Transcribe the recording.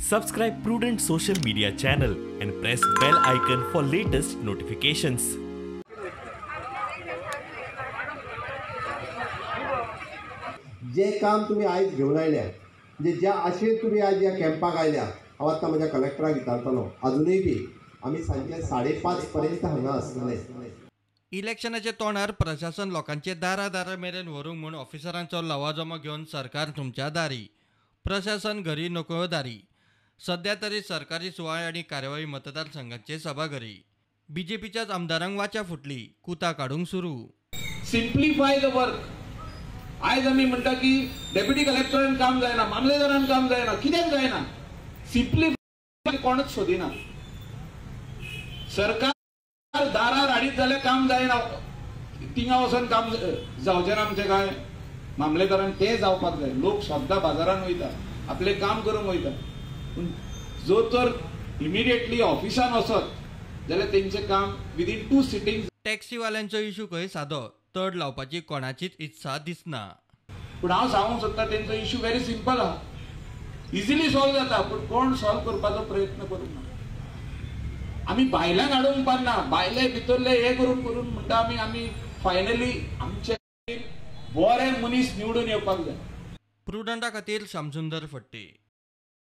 Subscribe Prudent social media channel and press bell icon for latest notifications. जे काम तुम्ही आयज घेवन आयल्या म्हणजे ज्या आशेन तुम्ही आज ह्या कॅम्पाक आयल्या हांव आतां म्हज्या कलेक्टराक विचारतलो अजुनूय बी आमी सांजचे साडे पांच पर्यंत हांगा आसतले इलेक्शनाच्या तोंडार प्रशासन लोकांचे दारा दारा मेरेन व्हरूंक म्हूण ऑफिसरांचो लवाजमो घेवन सरकार तुमच्या दारी. प्रशासन घरी नोकळो दारी. सध्या तरी सरकारी सुवाळे आनी कार्यवाही मतदारसंघाचे सभाघरी. बीजेपीच्याच आमदारांक वाचा फुटली कुता काडूंक सुरू. सिम्प्लिफाय द वर्क आयज आमी म्हणटा की डेप्युटी कलेक्टरान काम जायना मामलेदारान काम जायना कित्याक जायना? सिम्प्लिफाय कोणच सोदिना सरकार दारार हाडीत जाल्यार काम जायना. तिंगा वचोन काम जावचें ना आमचें काय? मामलेदारान तें जावपाक जाय. लोक सद्दां बाजारान वयता आपलें काम करूंक वयता पूण जो तर इमिडिएटली ऑफिसान वचत जाल्यार तेंचें काम विदीन टू सिटींग टॅक्सीवाल्यांचो इशू खंय सादो तड लावपाची कोणाचीच इत्सा दिसना. पूण हांव सांगूंक सोदता तेंचो इशू व्हेरी सिंपल आहा इजिली सॉल्व जाता पूण कोण सॉल्व करपाचो प्रयत्न करूंक ना आमी बायलांक हाडूंक पारना बायले भितरले हे करून करून म्हणटा आमी आमी फायनली आमचे बरे मनीस निवडून येवपाक जाय प्रुडंटा खातीर श्यामसुंदर फडटे